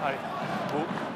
はい。